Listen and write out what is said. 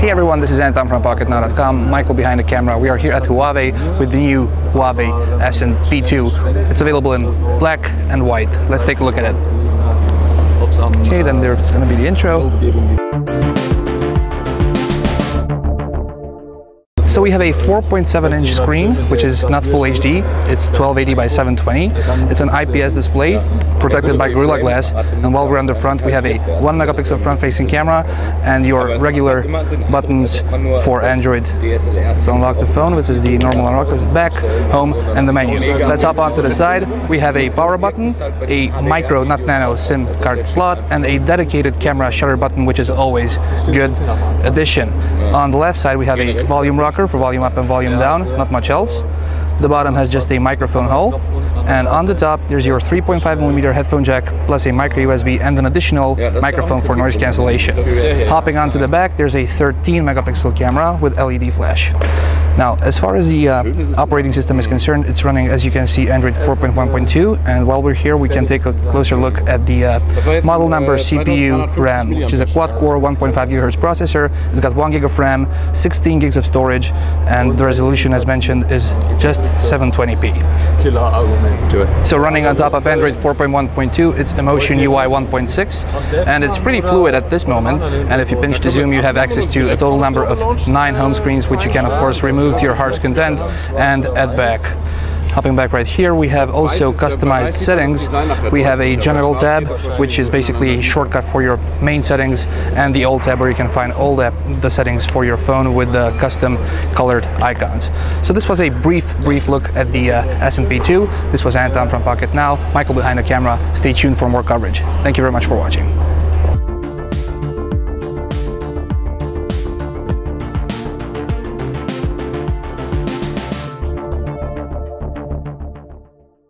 Hey everyone, this is Anton from PocketNow.com, Michael behind the camera. We are here at Huawei with the new Huawei Ascend P2. It's available in black and white. Let's take a look at it. Okay, then there's going to be the intro. Oh, So we have a 4.7 inch screen, which is not full HD. It's 1280 by 720. It's an IPS display protected by Gorilla Glass. And while we're on the front, we have a 1 megapixel front facing camera and your regular buttons for Android. Let's unlock the phone, which is the normal unlock, back, home, and the menu. Let's hop onto the side. We have a power button, a micro, not nano SIM card slot, and a dedicated camera shutter button, which is always good addition. On the left side, we have a volume rocker for volume up and volume down, not much else. The bottom has just a microphone hole. And on the top, there's your 3.5 millimeter headphone jack plus a micro USB and an additional microphone for noise cancellation. Hopping onto the back, there's a 13 megapixel camera with LED flash. Now, as far as the uh, operating system is concerned, it's running, as you can see, Android 4.1.2. And while we're here, we can take a closer look at the uh, model number, CPU, RAM, which is a quad-core 1.5 gigahertz processor. It's got 1 gig of RAM, 16 gigs of storage, and the resolution, as mentioned, is just 720p. So running on top of Android 4.1.2, it's Emotion UI 1.6, and it's pretty fluid at this moment. And if you pinch the zoom, you have access to a total number of nine home screens, which you can, of course, remove to your heart's content and add back. Hopping back right here, we have also customized settings. We have a general tab, which is basically a shortcut for your main settings, and the old tab where you can find all the, the settings for your phone with the custom colored icons. So this was a brief, brief look at the uh, Ascend P2. This was Anton from Pocket Now, Michael behind the camera. Stay tuned for more coverage. Thank you very much for watching.